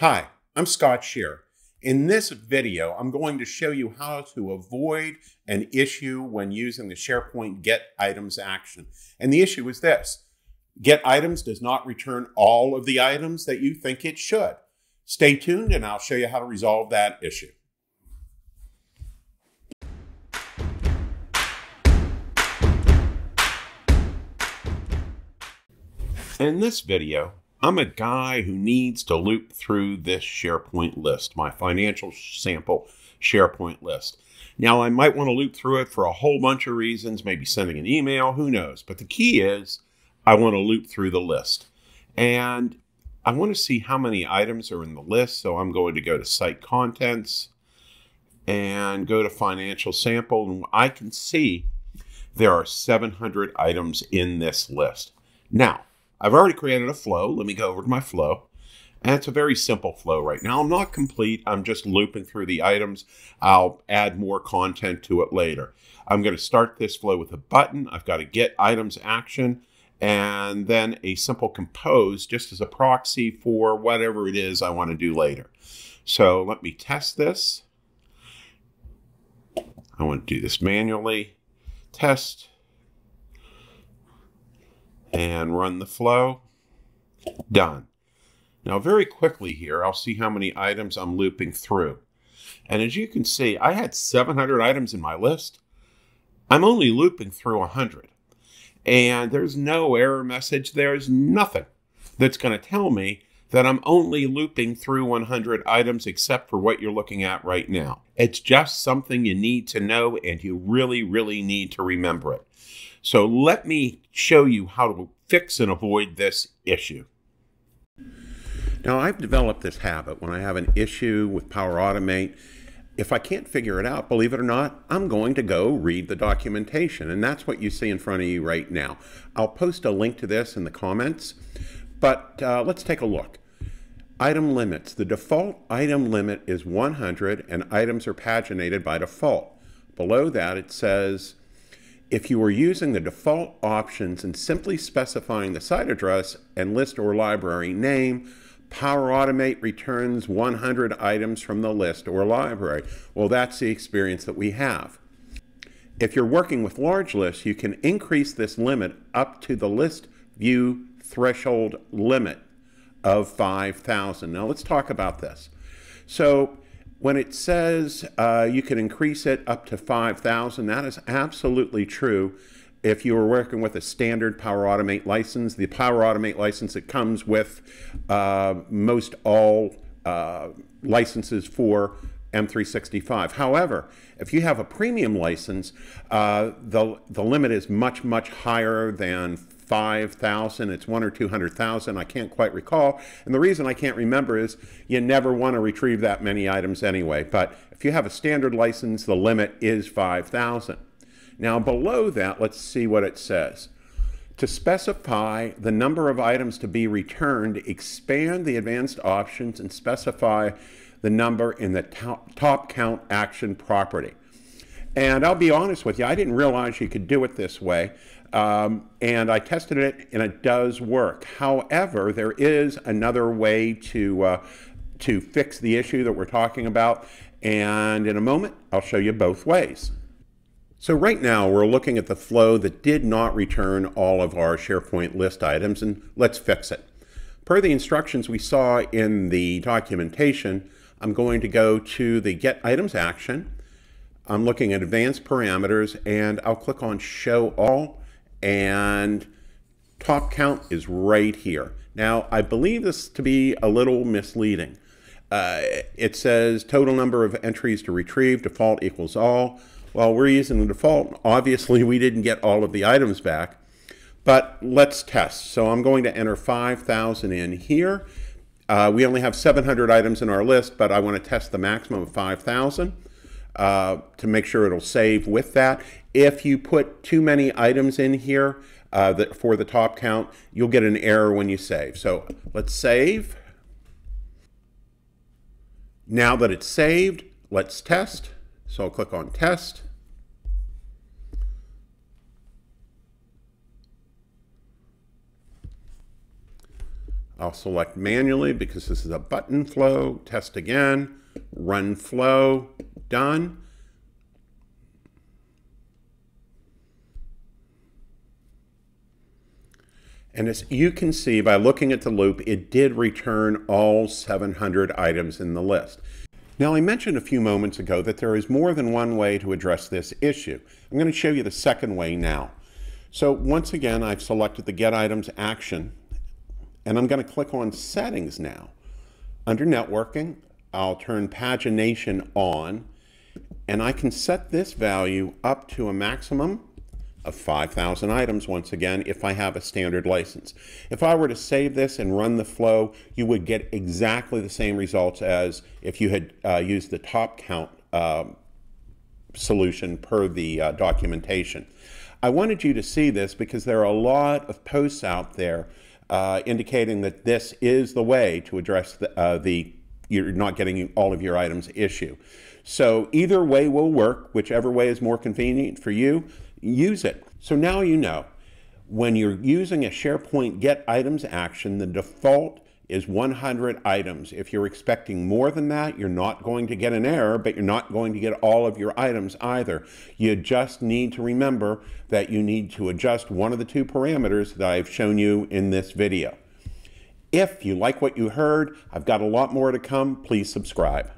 Hi, I'm Scott Shearer. In this video, I'm going to show you how to avoid an issue when using the SharePoint Get Items action. And the issue is this. Get Items does not return all of the items that you think it should. Stay tuned and I'll show you how to resolve that issue. In this video, I'm a guy who needs to loop through this SharePoint list, my financial sample SharePoint list. Now, I might want to loop through it for a whole bunch of reasons, maybe sending an email, who knows. But the key is I want to loop through the list. And I want to see how many items are in the list. So I'm going to go to Site Contents and go to Financial Sample. And I can see there are 700 items in this list. Now, I've already created a flow. Let me go over to my flow. And it's a very simple flow right now. I'm not complete. I'm just looping through the items. I'll add more content to it later. I'm going to start this flow with a button. I've got to get items action and then a simple compose just as a proxy for whatever it is I want to do later. So let me test this. I want to do this manually. Test and run the flow. Done. Now very quickly here, I'll see how many items I'm looping through. And as you can see, I had 700 items in my list. I'm only looping through 100. And there's no error message. There's nothing that's going to tell me that I'm only looping through 100 items except for what you're looking at right now. It's just something you need to know and you really, really need to remember it. So let me show you how to fix and avoid this issue. Now I've developed this habit when I have an issue with Power Automate, if I can't figure it out, believe it or not, I'm going to go read the documentation. And that's what you see in front of you right now. I'll post a link to this in the comments, but uh, let's take a look. Item limits. The default item limit is 100 and items are paginated by default. Below that it says if you are using the default options and simply specifying the site address and list or library name, Power Automate returns 100 items from the list or library. Well, that's the experience that we have. If you're working with large lists, you can increase this limit up to the list view threshold limit of 5,000. Now let's talk about this. So when it says uh, you can increase it up to 5,000, that is absolutely true. If you are working with a standard Power Automate license, the Power Automate license that comes with uh, most all uh, licenses for M365. However, if you have a premium license, uh, the, the limit is much, much higher than 5,000, it's one or 200,000, I can't quite recall. And the reason I can't remember is you never want to retrieve that many items anyway. But if you have a standard license, the limit is 5,000. Now below that, let's see what it says. To specify the number of items to be returned, expand the advanced options and specify the number in the top, top count action property. And I'll be honest with you, I didn't realize you could do it this way. Um, and I tested it and it does work. However, there is another way to, uh, to fix the issue that we're talking about. And in a moment, I'll show you both ways. So right now we're looking at the flow that did not return all of our SharePoint list items and let's fix it. Per the instructions we saw in the documentation, I'm going to go to the Get Items action. I'm looking at Advanced Parameters and I'll click on Show All and top count is right here. Now, I believe this to be a little misleading. Uh, it says total number of entries to retrieve, default equals all. Well, we're using the default. Obviously, we didn't get all of the items back, but let's test. So I'm going to enter 5,000 in here. Uh, we only have 700 items in our list, but I want to test the maximum of 5,000 uh, to make sure it'll save with that. If you put too many items in here uh, that for the top count, you'll get an error when you save. So let's save. Now that it's saved, let's test. So I'll click on test. I'll select manually because this is a button flow, test again, run flow, done. And as you can see by looking at the loop, it did return all 700 items in the list. Now, I mentioned a few moments ago that there is more than one way to address this issue. I'm going to show you the second way now. So once again, I've selected the Get Items action, and I'm going to click on Settings now. Under Networking, I'll turn Pagination on, and I can set this value up to a maximum of 5,000 items once again if I have a standard license. If I were to save this and run the flow, you would get exactly the same results as if you had uh, used the top count uh, solution per the uh, documentation. I wanted you to see this because there are a lot of posts out there uh, indicating that this is the way to address the, uh, the you're not getting all of your items issue. So either way will work, whichever way is more convenient for you use it. So now you know when you're using a SharePoint get items action, the default is 100 items. If you're expecting more than that, you're not going to get an error, but you're not going to get all of your items either. You just need to remember that you need to adjust one of the two parameters that I've shown you in this video. If you like what you heard, I've got a lot more to come. Please subscribe.